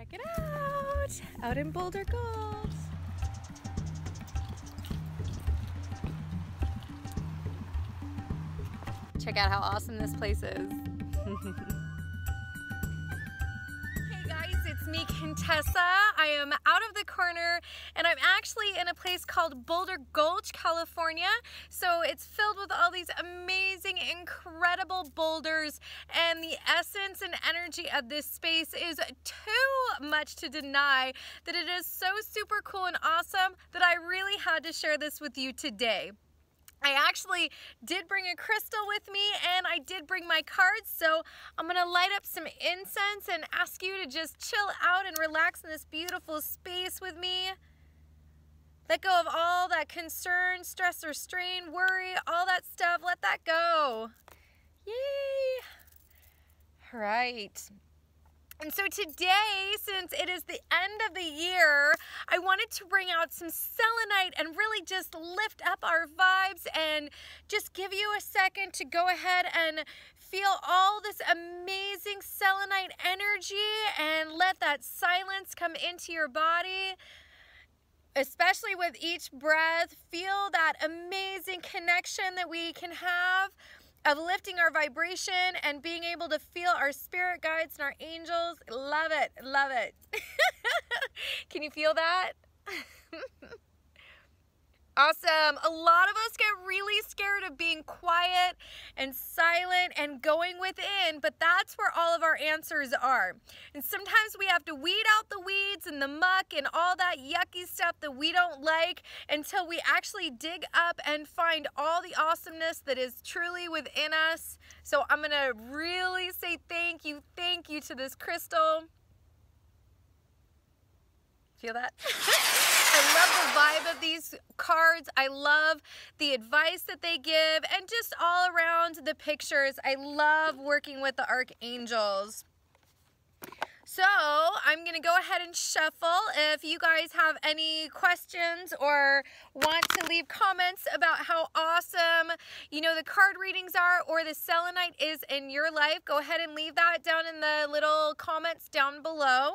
Check it out, out in Boulder Gulch. Check out how awesome this place is. hey guys, it's me, Contessa. I am out of the corner and I'm actually in a place called Boulder Gulch, California. So it's filled with all these amazing, incredible boulders and the essence and energy of this space is too much to deny that it is so super cool and awesome that I really had to share this with you today. I actually did bring a crystal with me and I did bring my cards so I'm gonna light up some incense and ask you to just chill out and relax in this beautiful space with me. Let go of all that concern, stress or strain, worry, all that stuff, let that go. Yay! All right. And so today, since it is the end of the year, I wanted to bring out some selenite and really just lift up our vibes and just give you a second to go ahead and feel all this amazing selenite energy and let that silence come into your body. Especially with each breath, feel that amazing connection that we can have of lifting our vibration and being able to feel our spirit guides and our angels. Love it, love it. Can you feel that? Awesome. A lot of us get really scared of being quiet and silent and going within, but that's where all of our answers are. And sometimes we have to weed out the weeds and the muck and all that yucky stuff that we don't like until we actually dig up and find all the awesomeness that is truly within us. So I'm going to really say thank you, thank you to this crystal. Feel that? I love the vibe of these cards. I love the advice that they give and just all around the pictures. I love working with the archangels. So I'm going to go ahead and shuffle. If you guys have any questions or want to leave comments about how awesome, you know, the card readings are or the selenite is in your life, go ahead and leave that down in the little comments down below.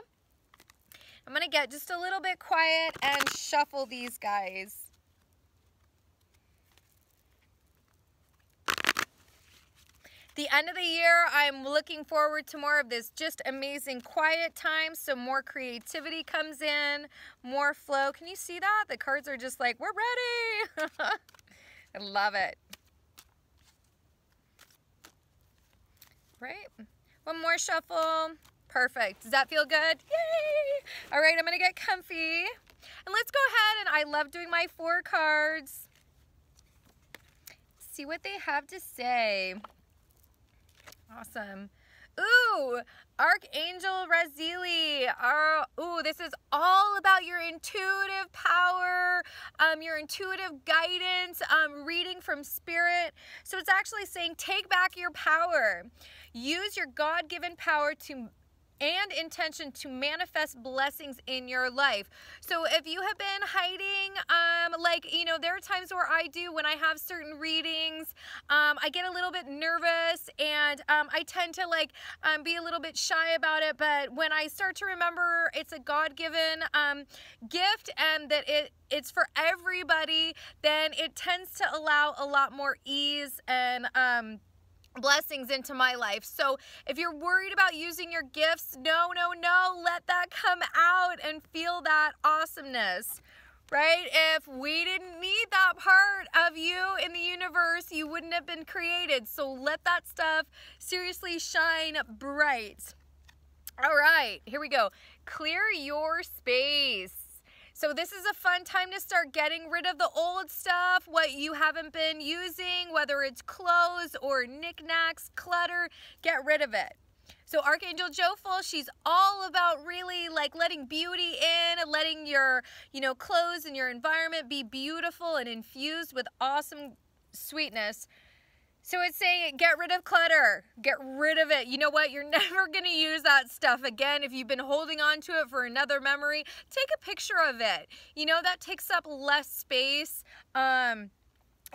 I'm to get just a little bit quiet and shuffle these guys. The end of the year, I'm looking forward to more of this just amazing quiet time. So more creativity comes in, more flow. Can you see that? The cards are just like, we're ready. I love it. Right? One more shuffle. Perfect. Does that feel good? Yay! All right, I'm gonna get comfy. And let's go ahead and I love doing my four cards. See what they have to say. Awesome. Ooh, Archangel Raziel. Uh, ooh, this is all about your intuitive power, um, your intuitive guidance, um, reading from spirit. So it's actually saying take back your power. Use your God-given power to and intention to manifest blessings in your life. So if you have been hiding, um, like, you know, there are times where I do when I have certain readings, um, I get a little bit nervous and um, I tend to like um, be a little bit shy about it. But when I start to remember it's a God-given um, gift and that it it's for everybody, then it tends to allow a lot more ease and um, blessings into my life. So if you're worried about using your gifts, no, no, no, let that come out and feel that awesomeness. Right? If we didn't need that part of you in the universe, you wouldn't have been created. So let that stuff seriously shine bright. All right, here we go. Clear your space. So this is a fun time to start getting rid of the old stuff, what you haven't been using, whether it's clothes or knickknacks, clutter, get rid of it. So Archangel Jophiel, she's all about really like letting beauty in, letting your, you know, clothes and your environment be beautiful and infused with awesome sweetness. So it's saying get rid of clutter, get rid of it. You know what? You're never going to use that stuff again. If you've been holding on to it for another memory, take a picture of it. You know, that takes up less space. Um,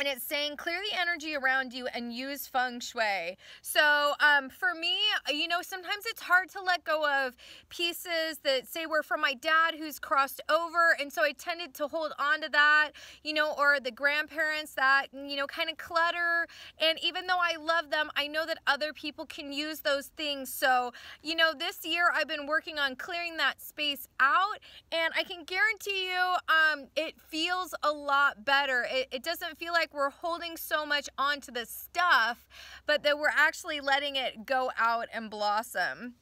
and it's saying clear the energy around you and use feng shui. So um, for me, you know, sometimes it's hard to let go of pieces that say were from my dad who's crossed over, and so I tended to hold on to that, you know, or the grandparents that you know kind of clutter. And even though I love them, I know that other people can use those things. So you know, this year I've been working on clearing that space out, and I can guarantee you, um, it feels a lot better. It, it doesn't feel like like we're holding so much onto the stuff, but that we're actually letting it go out and blossom.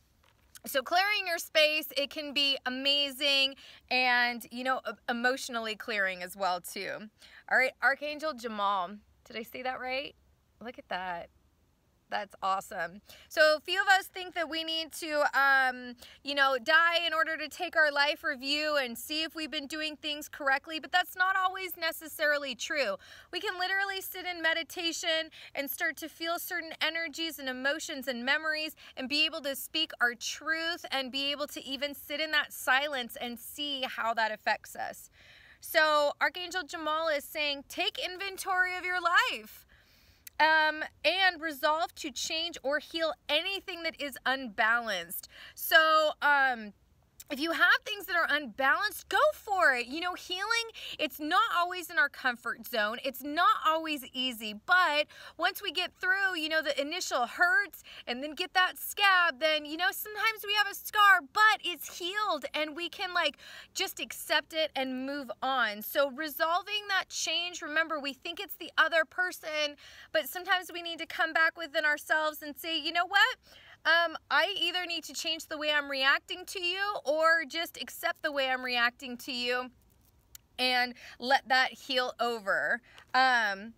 So clearing your space, it can be amazing and, you know, emotionally clearing as well too. All right, Archangel Jamal. Did I say that right? Look at that. That's awesome. So a few of us think that we need to, um, you know, die in order to take our life review and see if we've been doing things correctly, but that's not always necessarily true. We can literally sit in meditation and start to feel certain energies and emotions and memories and be able to speak our truth and be able to even sit in that silence and see how that affects us. So Archangel Jamal is saying, take inventory of your life um, and resolve to change or heal anything that is unbalanced. So, um, if you have things that are unbalanced, go for it. You know, healing, it's not always in our comfort zone. It's not always easy. But once we get through, you know, the initial hurts and then get that scab, then, you know, sometimes we have a scar, but it's healed and we can like just accept it and move on. So resolving that change, remember, we think it's the other person, but sometimes we need to come back within ourselves and say, you know what? Um, I either need to change the way I'm reacting to you or just accept the way I'm reacting to you and let that heal over. Um,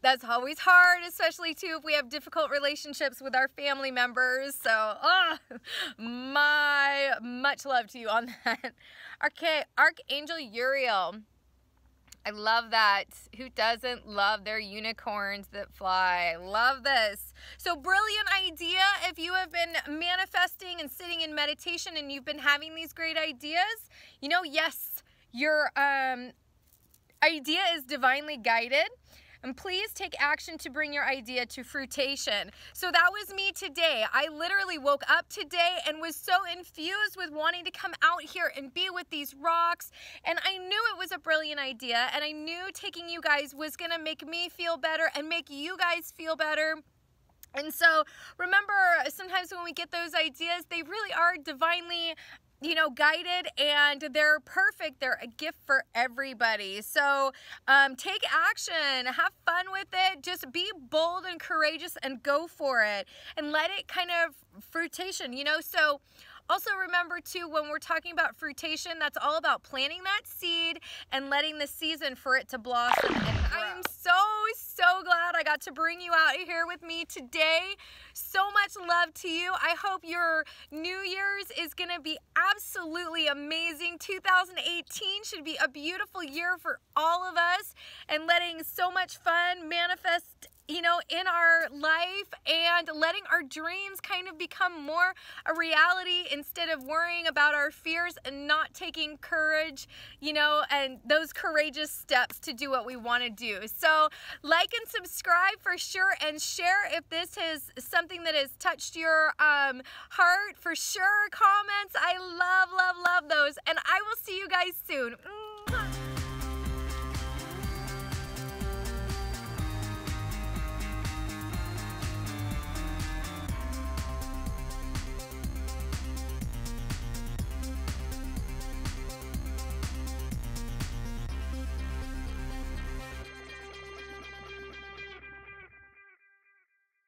that's always hard, especially too if we have difficult relationships with our family members. So, oh, my much love to you on that. Okay, Archangel Uriel. I love that. Who doesn't love their unicorns that fly? Love this. So brilliant idea. If you have been manifesting and sitting in meditation and you've been having these great ideas, you know, yes, your um, idea is divinely guided. And please take action to bring your idea to fruition. So that was me today. I literally woke up today and was so infused with wanting to come out here and be with these rocks. And I knew it was a brilliant idea. And I knew taking you guys was going to make me feel better and make you guys feel better. And so remember, sometimes when we get those ideas, they really are divinely you know, guided and they're perfect. They're a gift for everybody. So um, take action, have fun with it. Just be bold and courageous and go for it and let it kind of fruition, you know. So also remember too, when we're talking about fruition, that's all about planting that seed and letting the season for it to blossom. And I'm so, so glad I got to bring you out here with me today. So much love to you. I hope your New Year's is going to be absolutely amazing. 2018 should be a beautiful year for all of us and letting so much fun manifest you know, in our life and letting our dreams kind of become more a reality instead of worrying about our fears and not taking courage, you know, and those courageous steps to do what we want to do. So, like and subscribe for sure and share if this is something that has touched your um, heart for sure. Comments, I love, love, love those. And I will see you guys soon.